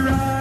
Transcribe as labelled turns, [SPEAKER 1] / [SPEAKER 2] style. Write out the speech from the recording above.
[SPEAKER 1] right.